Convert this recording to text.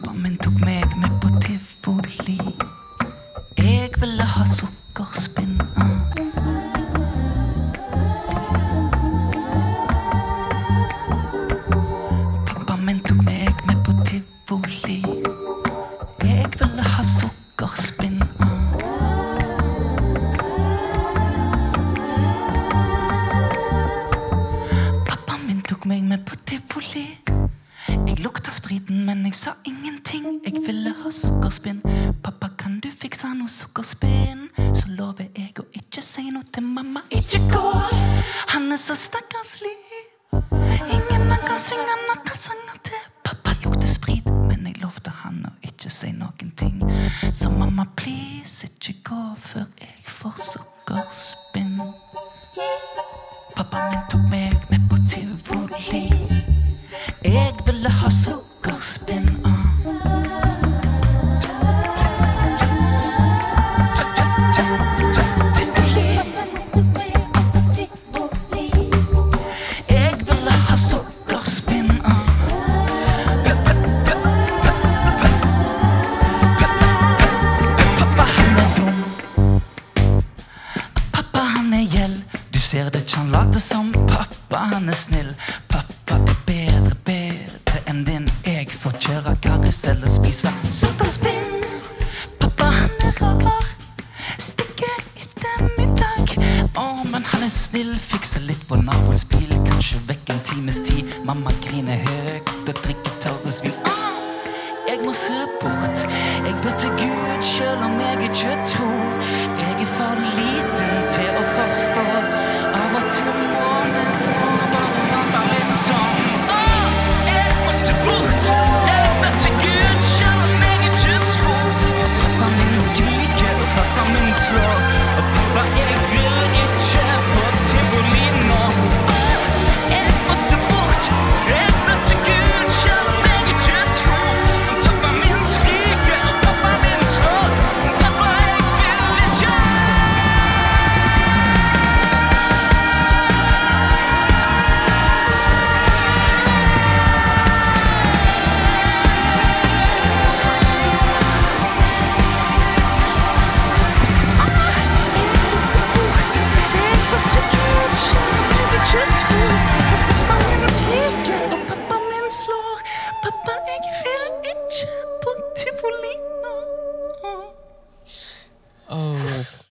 Pappa min tok meg med på tivoli. Jeg ville ha sukkerspinn. ah. Pappa min tok meg med på tivoli. Jeg ville ha sukkerspinn. ah. Pappa min tok meg med på tivoli. Jeg lukta spriten, men jeg sa ingenting. Jeg ville ha sukkerspinn. Pappa, kan du fikse noe sukkerspinn? Så lover jeg å ikke si noe til mamma. Ikke gå! Han er så stakkarslig. Ingen han kan synge nattasanger til. Pappa lukter sprit, men jeg lovte han å ikke si noen ting. Så mamma, please, ikke gå før jeg får sukkerspinn. Pappa min Jeg ville ha sukkerspinn. ah. Jeg ville ha sukkerspinn. Pappa, han er dum. Pappa, han er gjeld. Du ser det ikke, han later som pappa, han er snill. Pappa karusell og spise sukkerspinn. Pappa, han er rar. Stikker etter middag. Å, men han er snill. Fikser litt på naboens bil. Kanskje vekk en times tid. Mamma griner høyt og drikker tørresvin. Ah! Jeg må se bort. Jeg bør til Gud sjøl om jeg ikke tror. Jeg er for liten til